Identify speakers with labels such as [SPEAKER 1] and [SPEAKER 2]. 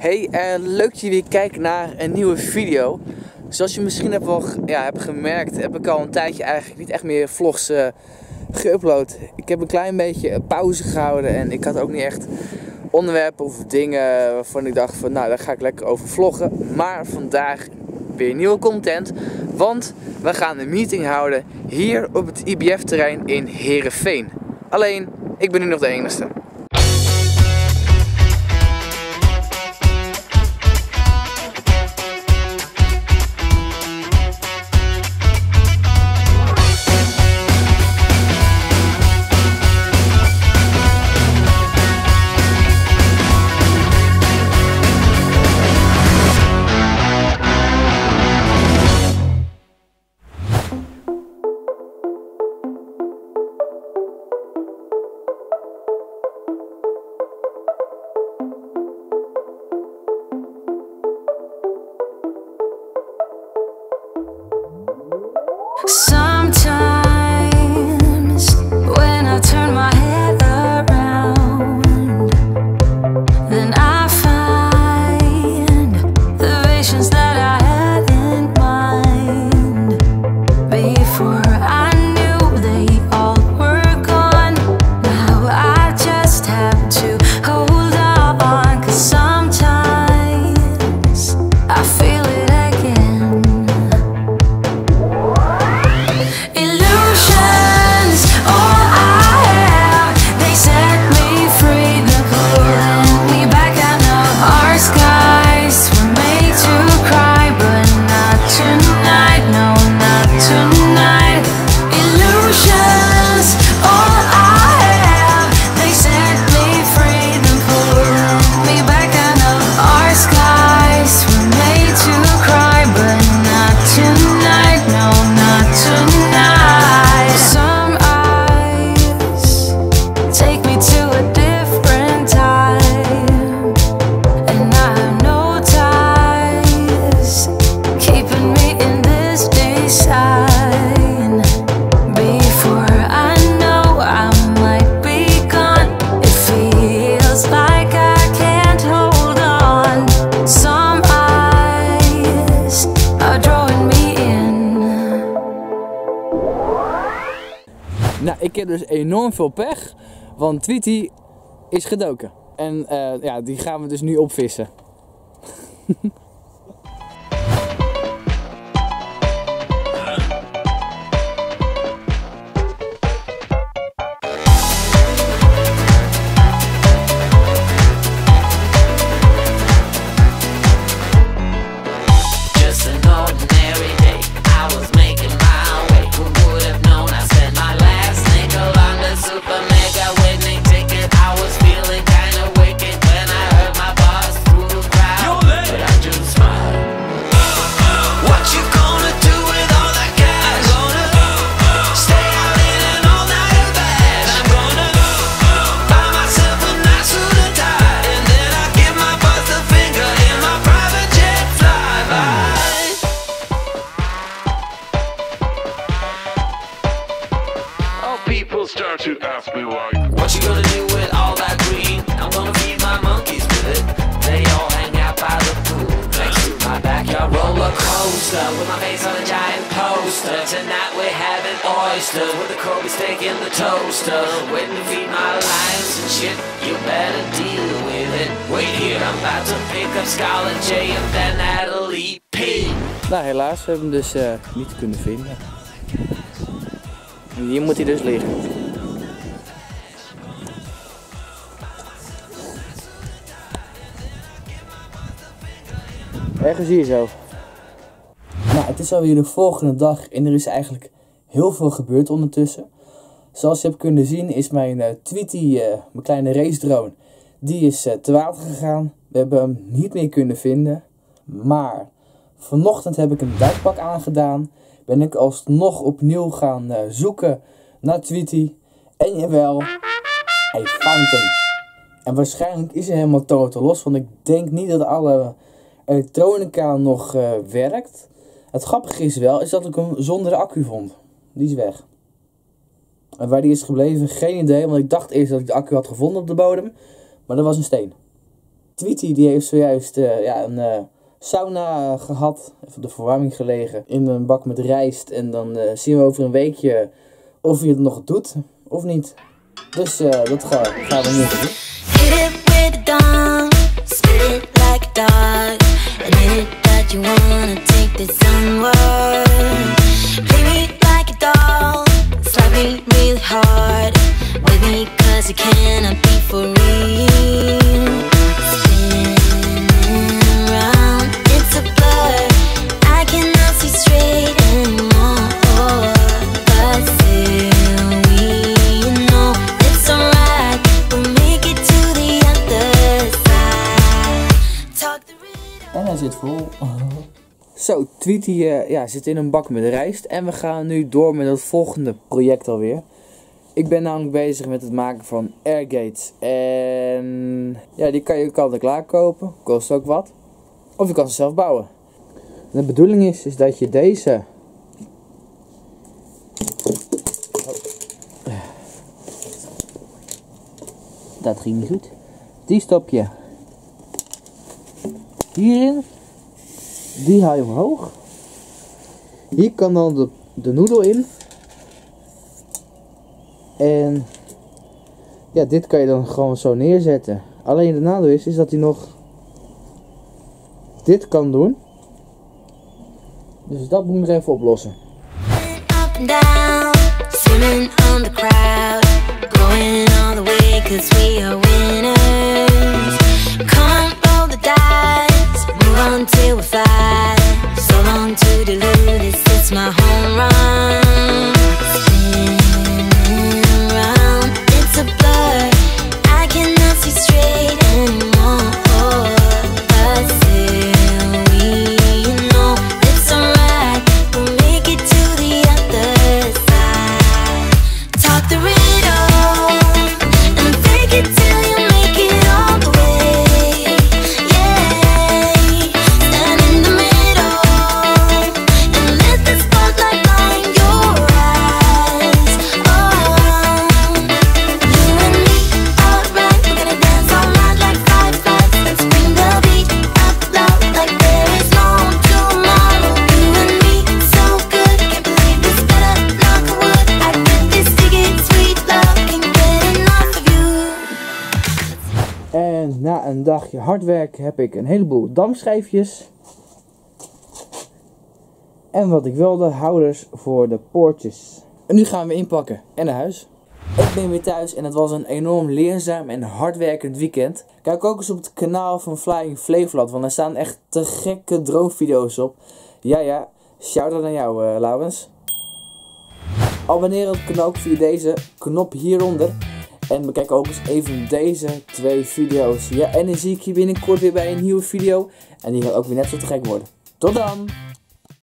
[SPEAKER 1] Hey, uh, leuk dat je weer kijkt naar een nieuwe video. Zoals je misschien hebt, wel, ja, hebt gemerkt, heb ik al een tijdje eigenlijk niet echt meer vlogs uh, geüpload. Ik heb een klein beetje pauze gehouden en ik had ook niet echt onderwerpen of dingen waarvan ik dacht van nou, daar ga ik lekker over vloggen. Maar vandaag weer nieuwe content, want we gaan een meeting houden hier op het IBF-terrein in Heerenveen. Alleen, ik ben nu nog de Some Nou, ik heb dus enorm veel pech, want Tweety is gedoken. En uh, ja, die gaan we dus nu opvissen. to ask me why. What you gonna do with all that green? I'm gonna feed my monkeys with it. They all hang out by the pool next to my backyard roller coaster with my face on a giant poster. Tonight we're having oysters with a Kobe steak in the toaster. Waiting to feed my lions and shit. You better deal with it. Wait here, I'm about to pick up Scarlet J and then Natalie P. Nou, helaas, we hebben hem dus uh, niet kunnen vinden. Hier moet hij dus liggen. Ergens hier zo. Nou, het is alweer de volgende dag en er is eigenlijk heel veel gebeurd ondertussen. Zoals je hebt kunnen zien is mijn uh, Tweety, uh, mijn kleine race drone, die is uh, te water gegaan. We hebben hem niet meer kunnen vinden. Maar vanochtend heb ik een duikpak aangedaan. Ben ik alsnog opnieuw gaan zoeken naar Tweety. En jawel, hij found hem. En waarschijnlijk is hij helemaal totaal los, want ik denk niet dat alle elektronica nog uh, werkt. Het grappige is wel, is dat ik hem zonder accu vond. Die is weg. En waar die is gebleven, geen idee. Want ik dacht eerst dat ik de accu had gevonden op de bodem. Maar dat was een steen.
[SPEAKER 2] Tweety die heeft zojuist uh, ja, een sauna gehad, even de verwarming gelegen, in een bak met rijst. En dan uh, zien we over een weekje of hij het nog doet of niet. Dus dat gaan, gaan we nu doen. Zit vol. Zo, Tweety uh, ja, zit in een bak met rijst. En we gaan nu door met het volgende project alweer. Ik ben namelijk bezig met het maken van airgates. En ja, die kan je kant en klaar kopen. Kost ook wat. Of je kan ze zelf bouwen. de bedoeling is, is dat je deze... Dat ging niet goed. Die stop je hierin. Die haal je omhoog. Hier kan dan de, de noedel in. En ja, dit kan je dan gewoon zo neerzetten. Alleen de nadeel is, is dat hij nog dit kan doen. Dus dat moet ik even oplossen. Up down, swimming on the crowd, going all the way cause we are winners. Come roll the dice, until een dagje hard werken heb ik een heleboel damschijfjes. En wat ik wilde, houders voor de poortjes. En nu gaan we inpakken en naar huis. Ik ben weer thuis en het was een enorm leerzaam en hardwerkend weekend. Kijk ook eens op het kanaal van Flying Flevoland, want er staan echt te gekke droomvideo's op. Ja ja, shout-out naar jou uh, Laurens. Abonneer op het kanaal via deze knop hieronder. En bekijk ook eens even deze twee video's. Ja, en dan zie ik je binnenkort weer bij een nieuwe video. En die gaat ook weer net zo te gek worden. Tot dan!